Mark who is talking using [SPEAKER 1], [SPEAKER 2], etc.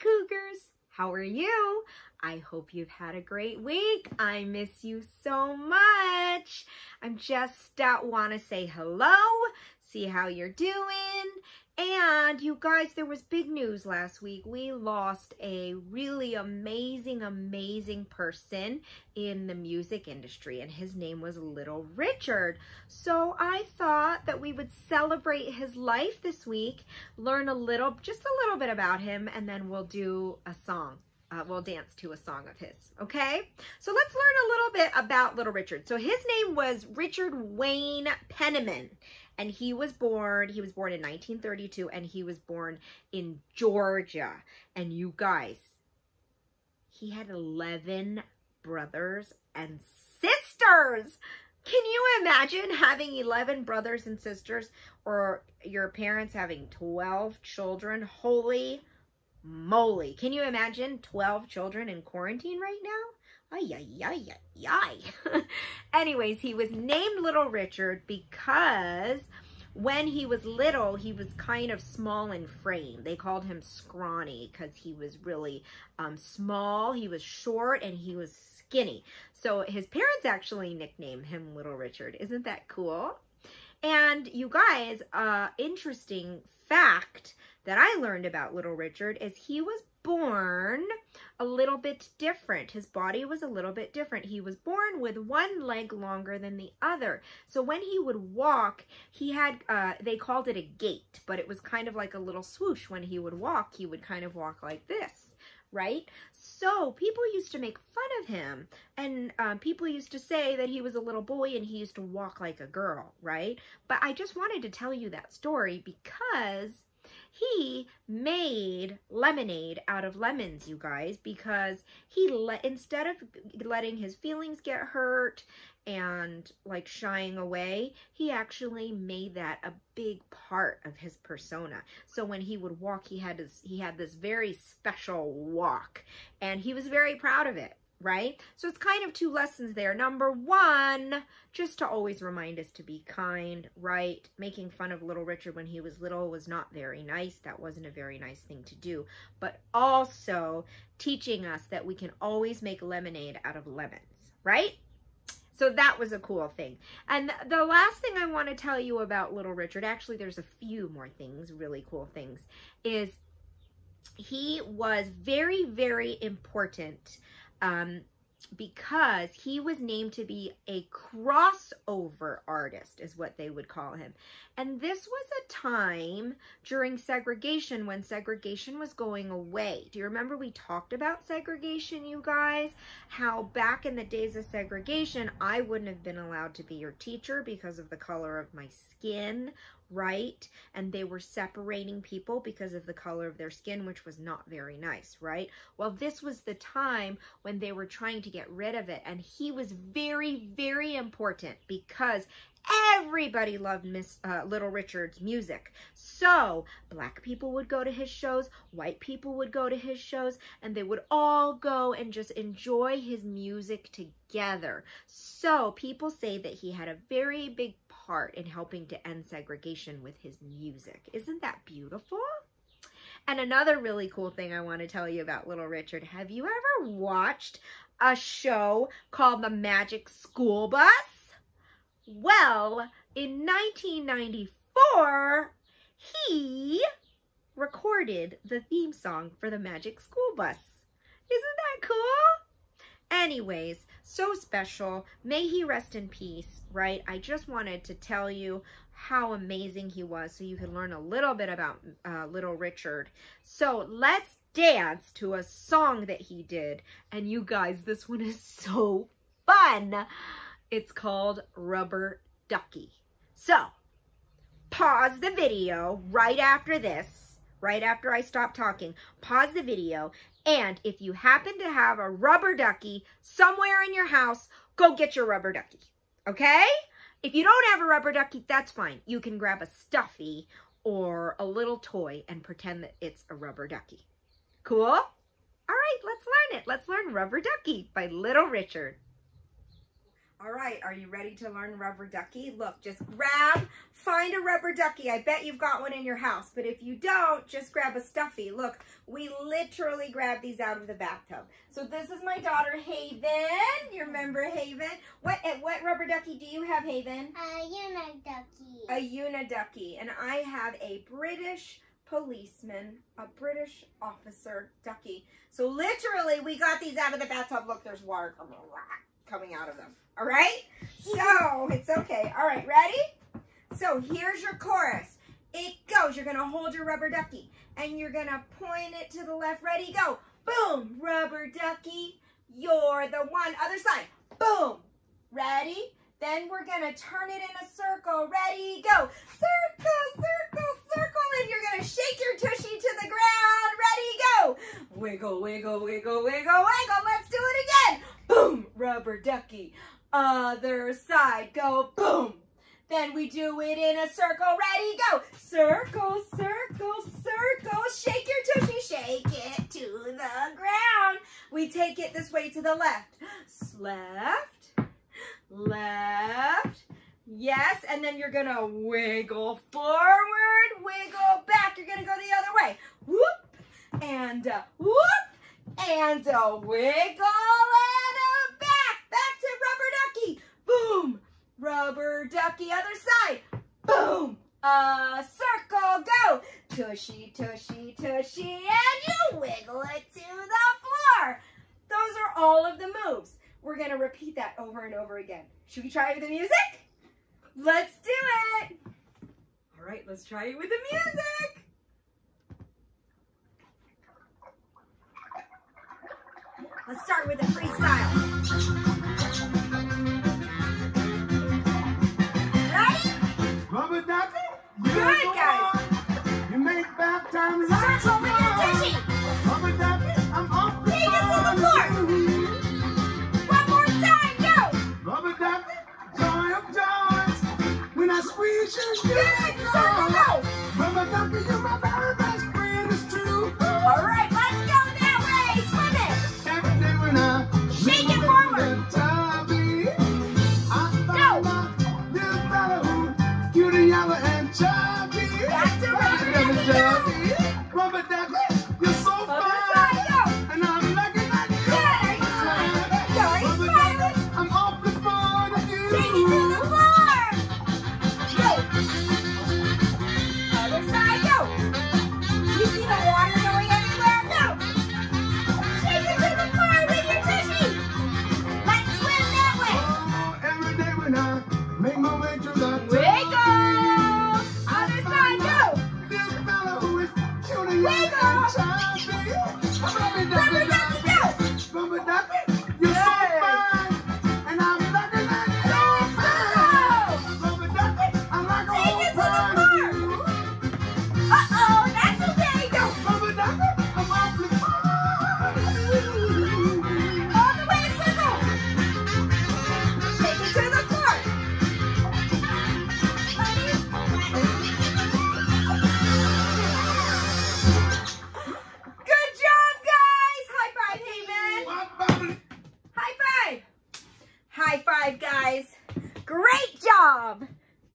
[SPEAKER 1] Cougars. How are you? I hope you've had a great week. I miss you so much. I'm just uh, want to say hello, see how you're doing, and you guys, there was big news last week. We lost a really amazing, amazing person in the music industry, and his name was Little Richard. So I thought that we would celebrate his life this week, learn a little, just a little bit about him, and then we'll do a song. Uh, we'll dance to a song of his, okay? So let's learn a little bit about Little Richard. So his name was Richard Wayne Penniman and he was born, he was born in 1932 and he was born in Georgia. And you guys, he had 11 brothers and sisters. Can you imagine having 11 brothers and sisters or your parents having 12 children? Holy moly. Can you imagine 12 children in quarantine right now? Ay, ay, ay, ay, ay. Anyways, he was named Little Richard because when he was little, he was kind of small in frame. They called him scrawny because he was really um, small, he was short, and he was skinny. So his parents actually nicknamed him Little Richard. Isn't that cool? And you guys, uh, interesting fact that I learned about Little Richard is he was born a little bit different. His body was a little bit different. He was born with one leg longer than the other. So when he would walk, he had, uh, they called it a gait, but it was kind of like a little swoosh. When he would walk, he would kind of walk like this right? So people used to make fun of him and um, people used to say that he was a little boy and he used to walk like a girl, right? But I just wanted to tell you that story because he made lemonade out of lemons, you guys, because he let instead of letting his feelings get hurt and like shying away, he actually made that a big part of his persona. So when he would walk, he had this he had this very special walk, and he was very proud of it right? So it's kind of two lessons there. Number one, just to always remind us to be kind, right? Making fun of little Richard when he was little was not very nice. That wasn't a very nice thing to do. But also teaching us that we can always make lemonade out of lemons, right? So that was a cool thing. And the last thing I want to tell you about Little Richard, actually there's a few more things, really cool things, is he was very, very important um, because he was named to be a crossover artist is what they would call him. And this was a time during segregation when segregation was going away. Do you remember we talked about segregation, you guys? How back in the days of segregation, I wouldn't have been allowed to be your teacher because of the color of my skin right? And they were separating people because of the color of their skin, which was not very nice, right? Well, this was the time when they were trying to get rid of it. And he was very, very important because everybody loved Miss uh, Little Richard's music. So black people would go to his shows, white people would go to his shows, and they would all go and just enjoy his music together. So people say that he had a very big part in helping to end segregation with his music. Isn't that beautiful? And another really cool thing I want to tell you about Little Richard, have you ever watched a show called The Magic School Bus? Well, in 1994, he recorded the theme song for The Magic School Bus. Isn't that cool? Anyways, so special. May he rest in peace, right? I just wanted to tell you how amazing he was so you can learn a little bit about uh, Little Richard. So let's dance to a song that he did. And you guys, this one is so fun. It's called Rubber Ducky. So, pause the video right after this, right after I stop talking. Pause the video and if you happen to have a rubber ducky somewhere in your house, go get your rubber ducky, okay? If you don't have a rubber ducky, that's fine. You can grab a stuffy or a little toy and pretend that it's a rubber ducky. Cool? All right, let's learn it. Let's learn Rubber Ducky by Little Richard. All right, are you ready to learn rubber ducky? Look, just grab, find a rubber ducky. I bet you've got one in your house, but if you don't, just grab a stuffy. Look, we literally grab these out of the bathtub. So this is my daughter, Haven. You remember Haven? What eh, what rubber ducky do you have, Haven?
[SPEAKER 2] A uniducky.
[SPEAKER 1] A uniducky. And I have a British policeman, a British officer ducky. So literally, we got these out of the bathtub. Look, there's water coming out of them. All right? So, it's okay. All right, ready? So, here's your chorus. It goes. You're going to hold your rubber ducky, and you're going to point it to the left. Ready, go. Boom, rubber ducky. You're the one. Other side. Boom. Ready? Then we're going to turn it in a circle. Ready, go. Circle, circle, circle. And you're going to shake your tushy to the ground. Ready, go. Wiggle, wiggle, wiggle, wiggle, wiggle. Let's do it again. Boom, rubber ducky. Other side, go boom. Then we do it in a circle. Ready, go. Circle, circle, circle. Shake your tushy, shake it to the ground. We take it this way to the left. Left, left. Yes, and then you're to wiggle forward, wiggle back. You're to go the other way. Whoop, and a whoop, and a wiggle Rubber ducky, other side, boom. A circle, go. Tushy, tushy, tushy, and you wiggle it to the floor. Those are all of the moves. We're going to repeat that over and over again. Should we try it with the music? Let's do it. All right, let's try it with the music. Let's start with a freestyle. Alright, guys.
[SPEAKER 3] You make baptized.
[SPEAKER 1] Start holding your